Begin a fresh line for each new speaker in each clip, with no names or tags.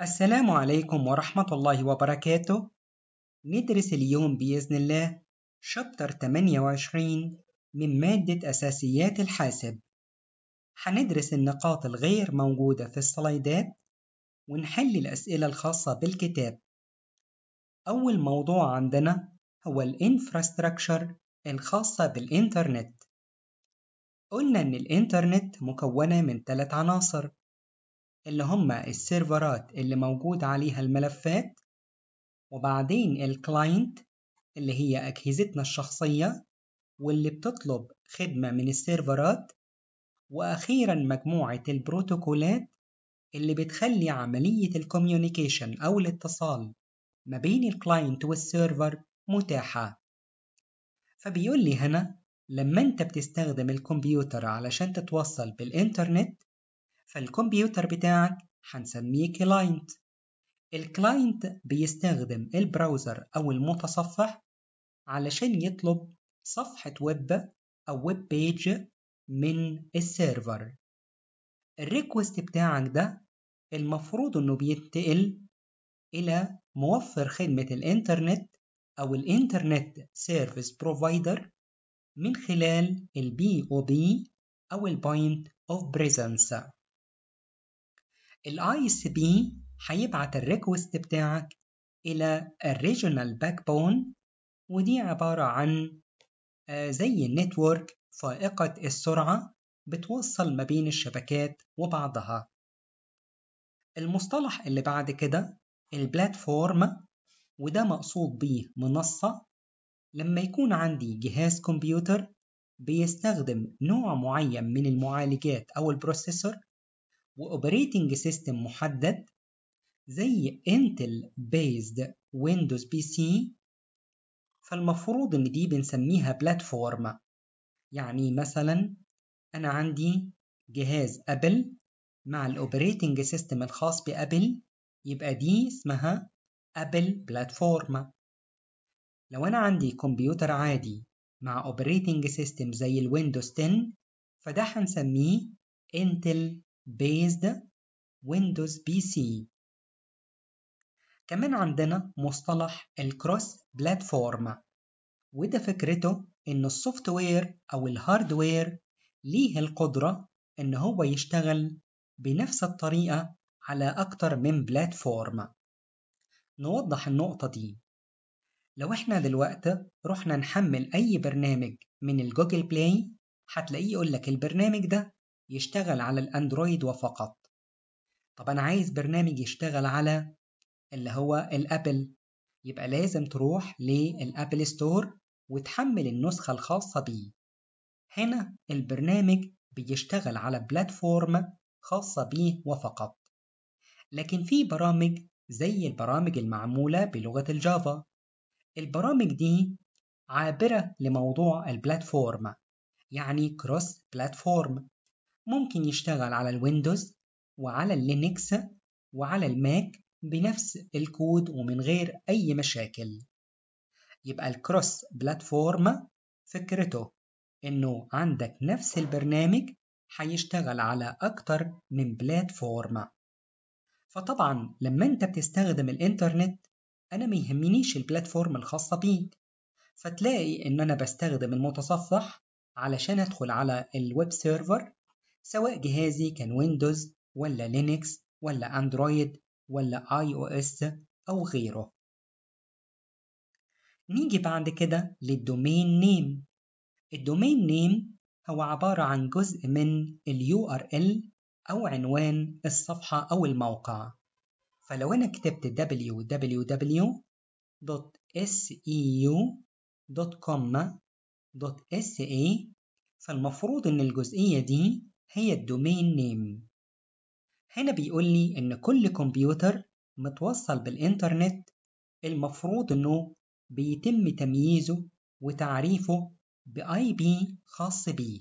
السلام عليكم ورحمة الله وبركاته. ندرس اليوم بإذن الله شابتر 28 من مادة أساسيات الحاسب. هندرس النقاط الغير موجودة في السلايدات ونحل الأسئلة الخاصة بالكتاب. أول موضوع عندنا هو الإنفراستراكشر الخاصة بالإنترنت. قلنا إن الإنترنت مكونة من ثلاث عناصر. اللي هما السيرفرات اللي موجود عليها الملفات وبعدين ال client اللي هي أجهزتنا الشخصية واللي بتطلب خدمة من السيرفرات وأخيرا مجموعة البروتوكولات اللي بتخلي عملية ال communication أو الاتصال ما بين ال client وال server متاحة. فبيقول لي هنا لما أنت بتستخدم الكمبيوتر علشان تتوصل بالإنترنت فالكمبيوتر بتاعك هنسميه client ال client بيستخدم ال browser أو المتصفح علشان يطلب صفحة ويب أو web page من ال server. ال request بتاعك ده المفروض إنه بينتقل إلى موفر خدمة الإنترنت أو ال internet service provider من خلال البي أو بي أو ال point of presence ال ISP هيبعت ال request بتاعك إلى ال regional backbone ودي عبارة عن زي ال network فائقة السرعة بتوصل ما بين الشبكات وبعضها. المصطلح اللي بعد كده ال platform وده مقصود بيه منصة. لما يكون عندي جهاز كمبيوتر بيستخدم نوع معين من المعالجات أو ال processor و operating system محدد زي Intel based Windows PC فالمفروض إن دي بنسميها platform يعني مثلا أنا عندي جهاز Apple مع ال operating system الخاص ب Apple يبقى دي اسمها Apple platform لو أنا عندي كمبيوتر عادي مع operating system زي ال Windows 10 فده هنسميه Intel Windows PC كمان عندنا مصطلح ال cross platform وده فكرته إن ال software أو ال hardware ليه القدرة إن هو يشتغل بنفس الطريقة على أكتر من platform نوضح النقطة دي. لو إحنا دلوقتي رحنا نحمل أي برنامج من ال Google Play هتلاقيه يقولك البرنامج ده يشتغل على ال Android وفقط. طب أنا عايز برنامج يشتغل على اللي هو ال Apple. يبقى لازم تروح لل Apple Store وتحمل النسخة الخاصة بيه. هنا البرنامج بيشتغل على platform خاصة بيه وفقط. لكن في برامج زي البرامج المعمولة بلغة ال Java. البرامج دي عابرة لموضوع ال platform يعني cross platform ممكن يشتغل على ال Windows وعلى ال Linux وعلى ال Mac بنفس الكود ومن غير أي مشاكل. يبقى ال cross platform فكرته إنه عندك نفس البرنامج هيشتغل على أكتر من platform. فطبعا لما أنت بتستخدم الإنترنت أنا ما يهمنيش ال platform الخاصة بيك فتلاقي إن أنا بستخدم المتصفح علشان أدخل على ال web server سواء جهازي كان Windows ولا Linux ولا Android ولا iOS أو غيره. نيجي بعد كده لل domain name ال domain name هو عبارة عن جزء من ال URL أو عنوان الصفحة أو الموقع. فلو أنا كتبت www.seu.com.sa فالمفروض إن الجزئية دي هي ال domain name هنا بيقول لي إن كل كمبيوتر متوصل بالإنترنت المفروض إنه بيتم تمييزه وتعريفه ب IP خاص بيه.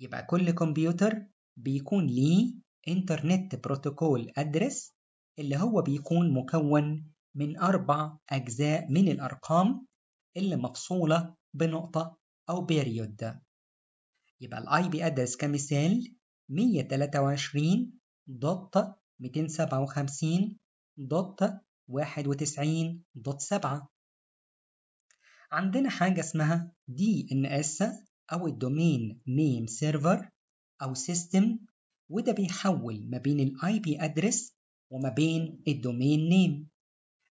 يبقى كل كمبيوتر بيكون ليه internet protocol address اللي هو بيكون مكون من أربع أجزاء من الأرقام اللي مفصولة بنقطة أو period يبقى ال IP address كمثال 123 dot 257 dot 91 dot 7 عندنا حاجة اسمها DNS أو ال domain name server أو system وده بيحول ما بين ال IP address وما بين ال domain name.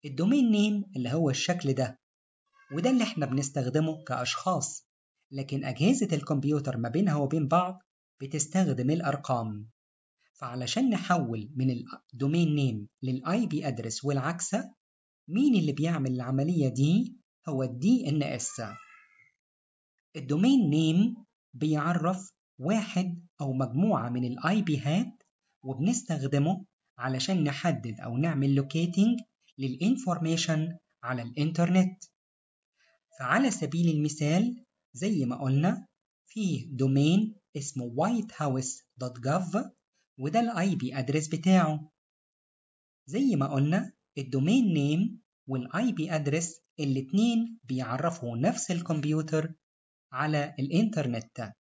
ال domain name اللي هو الشكل ده وده اللي إحنا بنستخدمه كأشخاص. لكن أجهزة الكمبيوتر ما بينها وبين بعض بتستخدم الأرقام. فعلشان نحول من ال domain name لل IP address والعكس مين اللي بيعمل العملية دي؟ هو ال DNS ال domain name بيعرف واحد أو مجموعة من ال IP هات وبنستخدمه علشان نحدد أو نعمل locating لل information على الإنترنت. فعلى سبيل المثال زي ما قلنا فيه domain اسمه whitehouse.gov وده ال IP address بتاعه. زي ما قلنا ال domain name وال IP address الاتنين بيعرفوا نفس الكمبيوتر على الإنترنت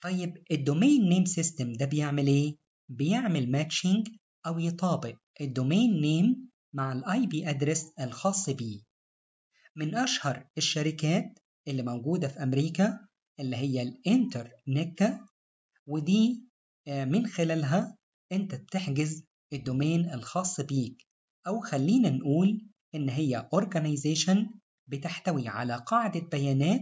طيب ال domain name system ده بيعمل إيه؟ بيعمل matching أو يطابق ال domain name مع ال IP address الخاص بيه. من أشهر الشركات اللي موجودة في أمريكا اللي هي ال InterNIC ودي من خلالها أنت بتحجز ال domain الخاص بيك. أو خلينا نقول إن هي organization بتحتوي على قاعدة بيانات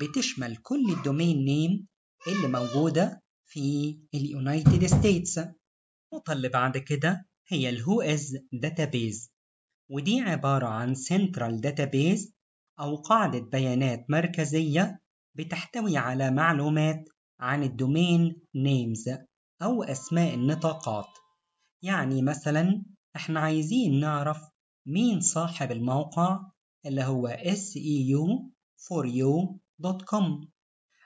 بتشمل كل ال domain name اللي موجودة في ال United States النقطة اللي بعد كده هي ال whois database ودي عبارة عن central database أو قاعدة بيانات مركزية بتحتوي على معلومات عن ال domain names أو أسماء النطاقات. يعني مثلا إحنا عايزين نعرف مين صاحب الموقع اللي هو seu4u.com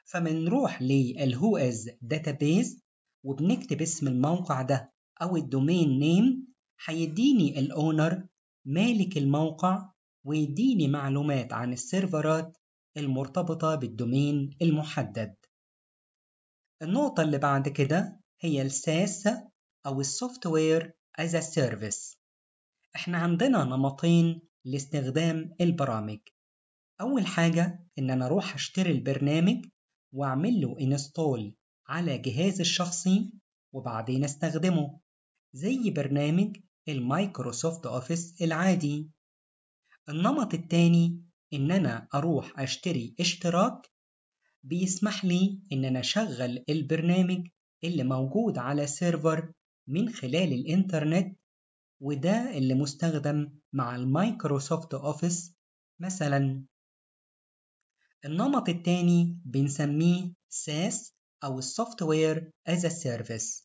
فمنروح لل whois database وبنكتب اسم الموقع ده أو ال domain name هيديني ال owner مالك الموقع ويديني معلومات عن ال server ات المرتبطة بال domain المحدد. النقطة اللي بعد كده هي ال SaaS أو ال software as a service. إحنا عندنا نمطين لاستخدام البرامج. أول حاجة إن أنا أروح أشتري البرنامج وأعمل له install على جهازي الشخصي وبعدين أستخدمه زي برنامج ال Microsoft Office العادي. النمط التاني إن أنا أروح أشتري اشتراك بيسمح لي إن أنا أشغل البرنامج اللي موجود على server من خلال الإنترنت وده اللي مستخدم مع ال Microsoft Office مثلا. النمط التاني بنسميه SaaS أو ال software as a service.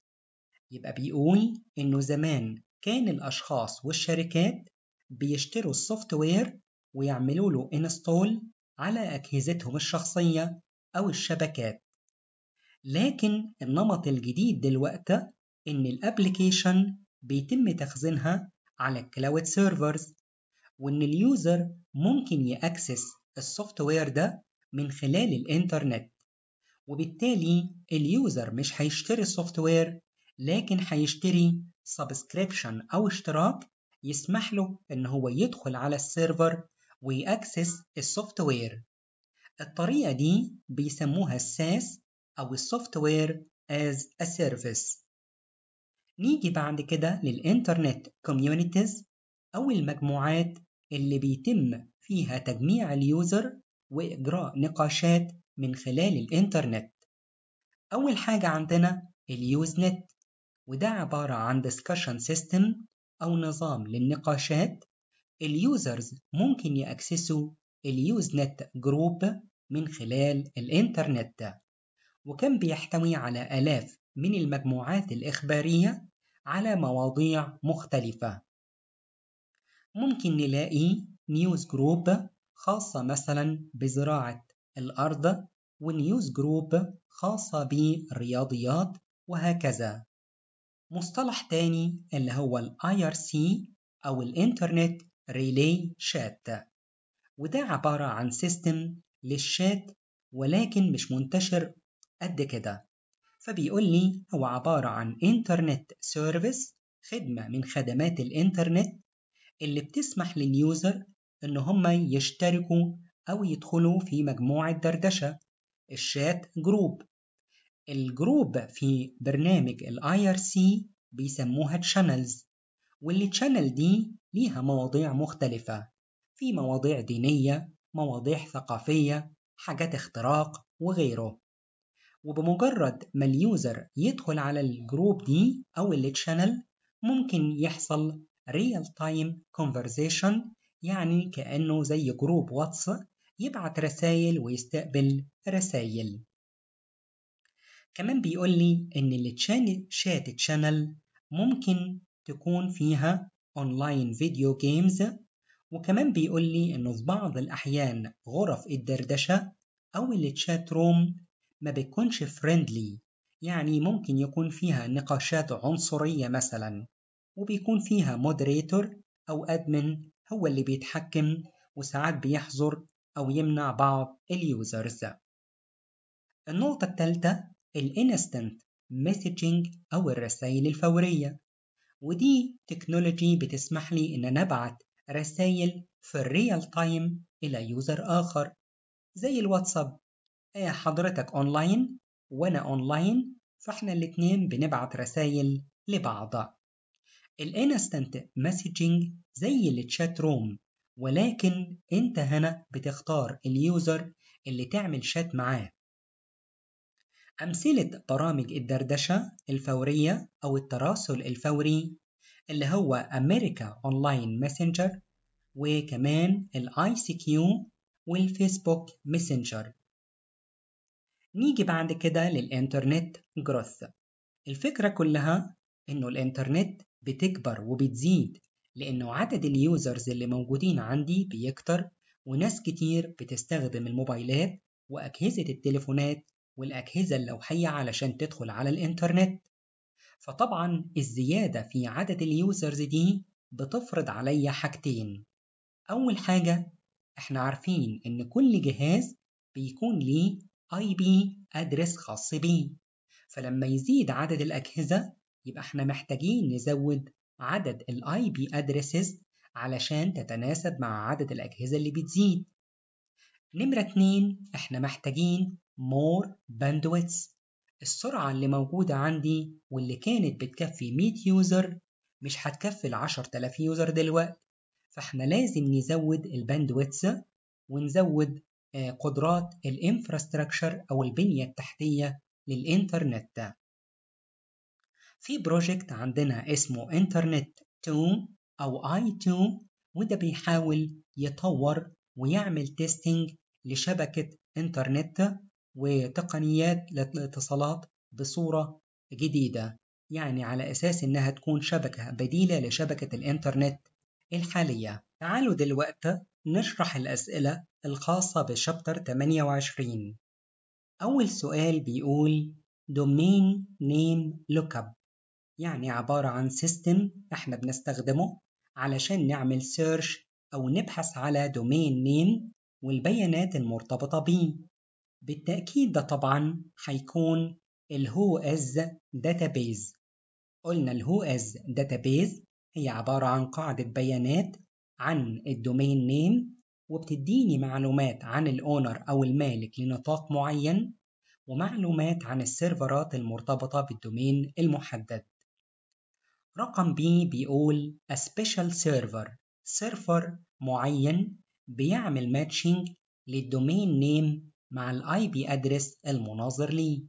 يبقى بيقول إنه زمان كان الأشخاص والشركات بيشتروا ال software ويعملوا له install على أجهزتهم الشخصية أو الشبكات. لكن النمط الجديد دلوقتي إن ال application بيتم تخزينها على ال cloud servers وإن ال user ممكن ي access ال software ده من خلال الإنترنت. وبالتالي ال user مش هيشتري ال software لكن هيشتري subscription أو اشتراك يسمح له إن هو يدخل على ال server وي access ال software الطريقة دي بيسموها ال SaaS أو ال software as a service. نيجي بعد كده لل internet communities أو المجموعات اللي بيتم فيها تجميع ال user وإجراء نقاشات من خلال الإنترنت. أول حاجة عندنا ال Usenet وده عبارة عن discussion system أو نظام للنقاشات ال users ممكن ي access وا ال Usenet group من خلال الإنترنت. وكان بيحتوي على آلاف من المجموعات الإخبارية على مواضيع مختلفة. ممكن نلاقي newsgroup خاصة مثلا بزراعة الأرض و newsgroup خاصة بالرياضيات وهكذا. مصطلح تاني اللي هو ال IRC أو ال internet relay chat وده عبارة عن system لل chat ولكن مش منتشر قد كده. فبيقول لي هو عبارة عن internet service خدمة من خدمات الإنترنت اللي بتسمح لل user إن هم يشتركوا أو يدخلوا في مجموعة دردشة ال chat group ال group في برنامج IRC بيسموها channels وال channel دي ليها مواضيع مختلفة. في مواضيع دينية مواضيع ثقافية حاجات اختراق وغيره. وبمجرد ما ال user يدخل على ال group دي أو ال channel ممكن يحصل real time conversation يعني كأنه زي group واتس يبعت رسائل ويستقبل رسائل كمان بيقول لي إن ال chat channel ممكن تكون فيها online video games وكمان بيقول لي إنه في بعض الأحيان غرف الدردشة أو ال chat room ما بتكونش friendly يعني ممكن يكون فيها نقاشات عنصرية مثلا وبيكون فيها moderator أو admin هو اللي بيتحكم وساعات بيحظر أو يمنع بعض ال users النقطة الثالثة ال instant messaging أو الرسائل الفورية. ودي technology بتسمح لي إن أنا أبعت رسائل في ال real time إلى user آخر زي الواتساب. آه حضرتك أونلاين وأنا أونلاين فإحنا الاتنين بنبعت رسائل لبعض. ال instant messaging زي ال chat room ولكن أنت هنا بتختار ال user اللي تعمل شات معاه. أمثلة برامج الدردشة الفورية أو التراسل الفوري اللي هو America Online Messenger وكمان ال ICQ وال Facebook Messenger نيجي بعد كده لل internet growth الفكرة كلها إنه الإنترنت بتكبر وبتزيد لأنه عدد ال users اللي موجودين عندي بيكتر وناس كتير بتستخدم الموبايلات وأجهزة التليفونات والأجهزة اللوحية علشان تدخل على الإنترنت. فطبعا الزيادة في عدد ال users دي بتفرض عليا حاجتين. أول حاجة إحنا عارفين إن كل جهاز بيكون ليه IP address خاص بيه. فلما يزيد عدد الأجهزة يبقى إحنا محتاجين نزود عدد ال IP addresses علشان تتناسب مع عدد الأجهزة اللي بتزيد. نمرة اتنين إحنا محتاجين more bandwidth السرعة اللي موجودة عندي واللي كانت بتكفي 100 user مش هتكفي ال 10000 user دلوقتي. فاحنا لازم نزود ال bandwidth ونزود قدرات ال infrastructure أو البنية التحتية للإنترنت في project عندنا اسمه إنترنت 2 أو I2 وده بيحاول يطور ويعمل testing لشبكة إنترنت وتقنيات الاتصالات بصورة جديدة يعني على أساس إنها تكون شبكة بديلة لشبكة الإنترنت الحالية. تعالوا دلوقتي نشرح الأسئلة الخاصة ب chapter 28 أول سؤال بيقول Domain Name Lookup يعني عبارة عن system إحنا بنستخدمه علشان نعمل search أو نبحث على domain name والبيانات المرتبطة بيه. بالتأكيد ده طبعا هيكون ال WHOIS database قلنا ال WHOIS database هي عبارة عن قاعدة بيانات عن ال domain name وبتديني معلومات عن ال owner أو المالك لنطاق معين ومعلومات عن السيرفرات المرتبطة بال domain المحدد. رقم B بيقول a special server. server معين بيعمل matching لل domain name مع ال IP address المناظر ليه.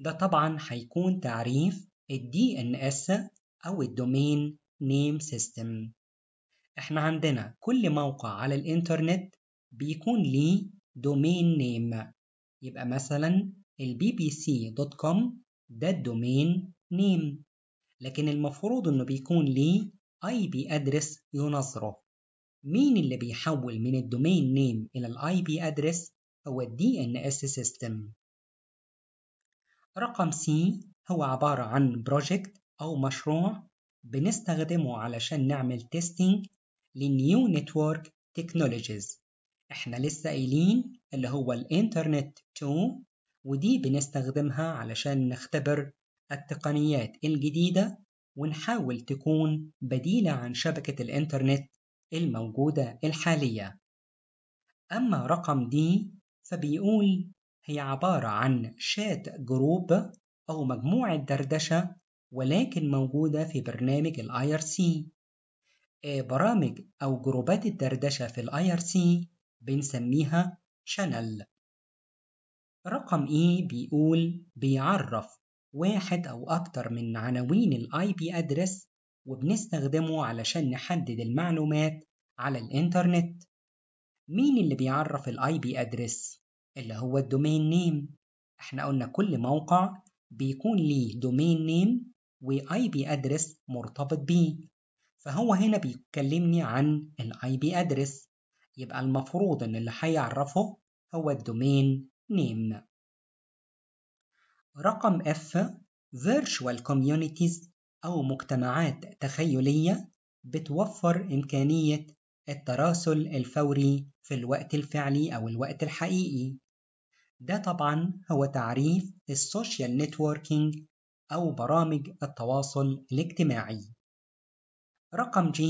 ده طبعا هيكون تعريف ال DNS أو ال domain name system إحنا عندنا كل موقع على الإنترنت بيكون ليه domain name يبقى مثلا dot com ده ال domain name لكن المفروض إنه بيكون ليه IP address يناظره مين اللي بيحول من ال domain name إلى ال IP address هو ال DNS system رقم C هو عبارة عن project أو مشروع بنستخدمه علشان نعمل testing ل new network technologies إحنا لسه قايلين اللي هو الإنترنت 2 ودي بنستخدمها علشان نختبر التقنيات الجديدة ونحاول تكون بديلة عن شبكة الإنترنت الموجودة الحالية. أما رقم دي فبيقول هي عبارة عن شات جروب أو مجموعة دردشة ولكن موجودة في برنامج ال IRC برامج أو جروبات الدردشة في ال IRC بنسميها channel رقم E بيقول بيعرف واحد أو أكتر من عناوين ال IP address وبنستخدمه علشان نحدد المعلومات على الإنترنت. مين اللي بيعرف ال IP address؟ اللي هو ال domain name إحنا قلنا كل موقع بيكون ليه domain name و IP address مرتبط بيه. فهو هنا بيكلمني عن ال IP address. يبقى المفروض إن اللي هيعرفه هو ال domain name رقم F Virtual Communities أو مجتمعات تخيلية بتوفر إمكانية التراسل الفوري في الوقت الفعلي أو الوقت الحقيقي. ده طبعا هو تعريف ال social networking أو برامج التواصل الاجتماعي. رقم G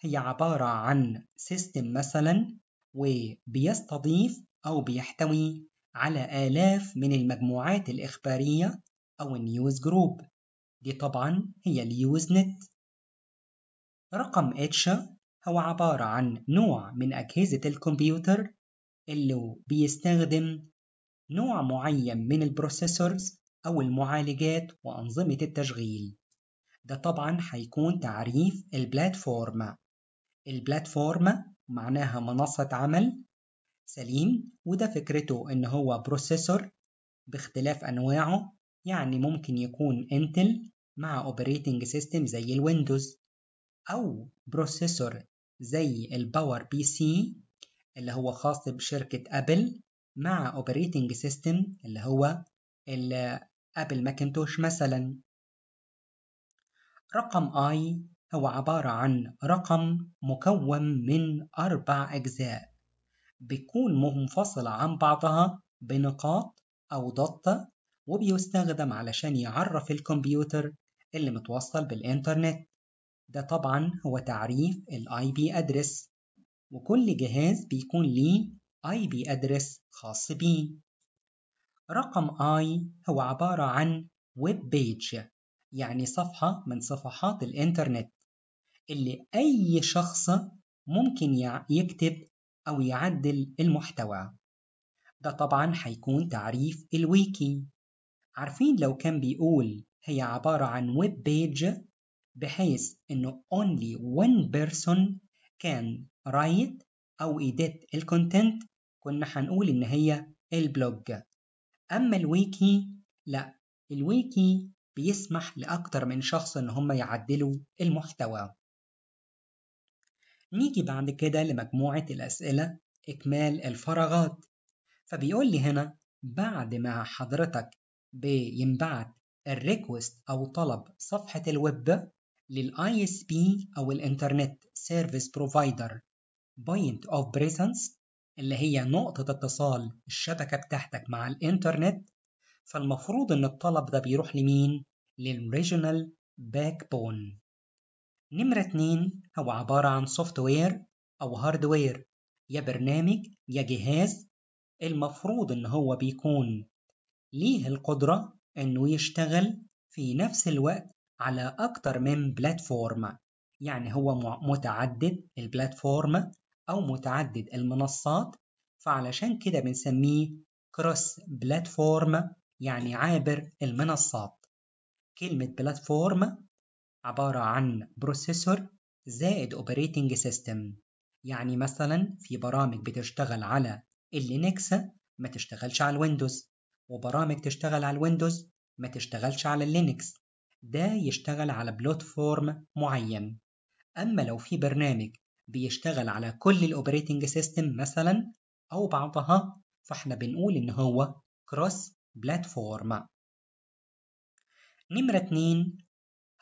هي عبارة عن system مثلا وبيستضيف أو بيحتوي على آلاف من المجموعات الإخبارية أو ال newsgroup دي طبعا هي ال Usenet رقم H هو عبارة عن نوع من أجهزة الكمبيوتر اللي بيستخدم نوع معين من ال processors أو المعالجات وأنظمة التشغيل. ده طبعا هيكون تعريف ال platform ال platform معناها منصة عمل سليم وده فكرته إن هو processor باختلاف أنواعه يعني ممكن يكون إنتل مع operating system زي الويندوز أو processor زي ال PowerPC اللي هو خاص بشركة أبل مع operating system اللي هو الأبل ماكنتوش مثلا. رقم I هو عبارة عن رقم مكون من أربع أجزاء. بتكون منفصلة عن بعضها بنقاط أو ضغطة وبيستخدم علشان يعرف الكمبيوتر اللي متوصل بالإنترنت. ده طبعا هو تعريف ال IP address. وكل جهاز بيكون ليه IP address خاص بيه رقم I هو عبارة عن web page يعني صفحة من صفحات الإنترنت اللي أي شخص ممكن يكتب أو يعدل المحتوى. ده طبعا هيكون تعريف الويكي. عارفين لو كان بيقول هي عبارة عن web page بحيث إنه only one person can write أو edit ال content كنا هنقول إن هي ال blog. أما الويكي لا. الويكي بيسمح لأكتر من شخص إن هم يعدلوا المحتوى. نيجي بعد كده لمجموعة الأسئلة إكمال الفراغات. فبيقول لي هنا بعد ما حضرتك بينبعت ال request أو طلب صفحة الويب لل ISP أو ال internet service provider point of presence اللي هي نقطة اتصال الشبكة بتاعتك مع الإنترنت فالمفروض إن الطلب ده بيروح لمين؟ لل regional backbone نمرة اتنين هو عبارة عن software أو hardware يا برنامج يا جهاز المفروض إن هو بيكون ليه القدرة إنه يشتغل في نفس الوقت على أكتر من platform يعني هو متعدد ال platform أو متعدد المنصات فعلشان كده بنسميه cross platform يعني عابر المنصات. كلمة platform عبارة عن processor زائد operating system يعني مثلا في برامج بتشتغل على اللينكس ما تشتغلش على الويندوز وبرامج تشتغل على الويندوز ما تشتغلش على اللينكس ده يشتغل على platform معين. أما لو في برنامج بيشتغل على كل ال operating system مثلا أو بعضها فإحنا بنقول إن هو cross platform نمرة اتنين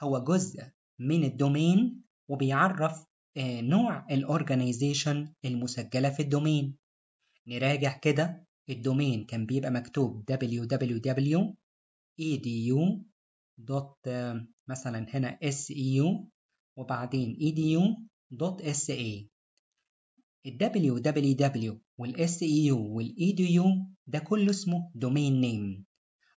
هو جزء من ال domain وبيعرف نوع ال organization المسجلة في ال domain. نراجع كده ال domain كان بيبقى مكتوب www edu مثلا هنا seu وبعدين edu sa ال www وال seu وال edu ده كله اسمه domain name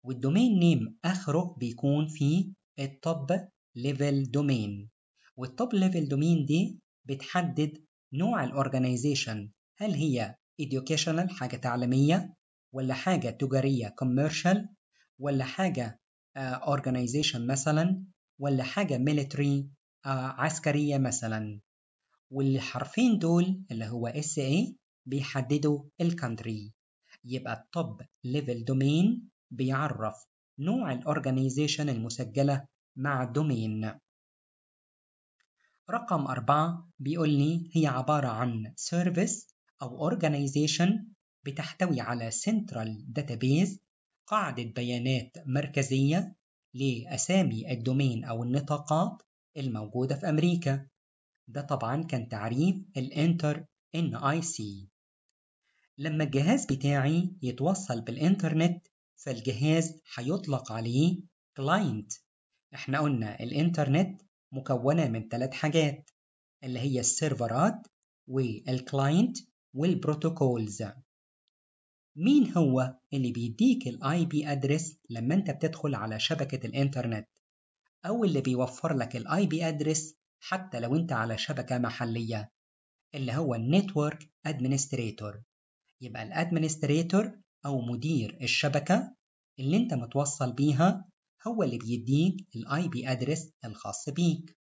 وال domain name آخره بيكون في ال top level domain وال top level domain دي بتحدد نوع ال organization هل هي educational حاجة تعليمية ولا حاجة تجارية commercial ولا حاجة uh, organization مثلا ولا حاجة military uh, عسكرية مثلا. والحرفين دول اللي هو SA بيحددوا ال country يبقى ال top level domain بيعرف نوع ال organization المسجلة مع ال domain رقم أربعة بيقول لي هي عبارة عن service أو organization بتحتوي على central database قاعدة بيانات مركزية لأسامي ال domain أو النطاقات الموجودة في أمريكا. ده طبعا كان تعريف ال InterNIC لما الجهاز بتاعي يتوصل بالإنترنت فالجهاز هيطلق عليه client إحنا قلنا الإنترنت مكونة من ثلاث حاجات اللي هي السيرفرات وال client وال protocols. مين هو اللي بيديك ال IP address لما أنت بتدخل على شبكة الانترنت أو اللي بيوفر لك ال IP address حتى لو انت على شبكة محلية اللي هو ال network administrator. يبقى ال administrator أو مدير الشبكة اللي انت متوصل بيها هو اللي بيديك ال IP address الخاص بيك.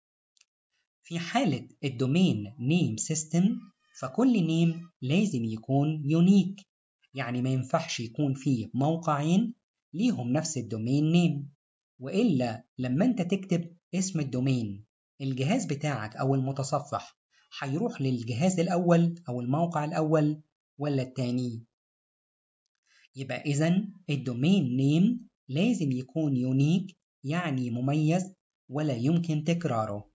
في حالة ال domain name system فكل name لازم يكون unique. يعني ما ينفعش يكون فيه موقعين ليهم نفس ال domain name. وإلا لما أنت تكتب اسم ال domain الجهاز بتاعك أو المتصفح هيروح للجهاز الأول أو الموقع الأول ولا التاني؟ يبقى إذا ال domain name لازم يكون unique يعني مميز ولا يمكن تكراره.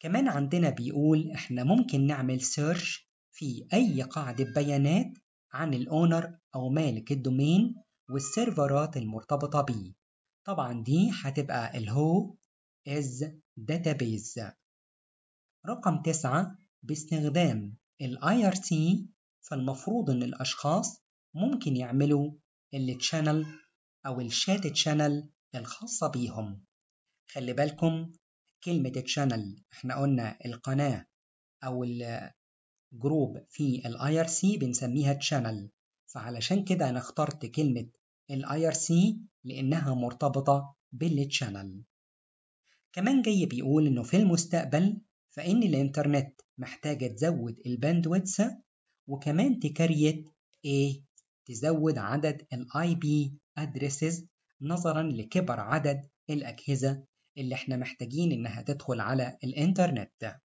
كمان عندنا بيقول إحنا ممكن نعمل search في أي قاعدة بيانات عن ال owner أو مالك ال domain وال servers المرتبطة بيه. طبعا دي هتبقى ال who is database. رقم تسعة باستخدام ال IRC فالمفروض إن الأشخاص ممكن يعملوا ال channel أو ال chat channel الخاصة بيهم. خلي بالكم كلمة channel إحنا قلنا القناة أو الجروب في ال IRC بنسميها channel فعلشان كده أنا اخترت كلمة ال IRC لأنها مرتبطة بال channel كمان جاي بيقول إنه في المستقبل فإن الإنترنت محتاجة تزود ال bandwidth وكمان تcreate إيه؟ تزود عدد ال IP addresses نظرا لكبر عدد الأجهزة اللي إحنا محتاجين إنها تدخل على الإنترنت.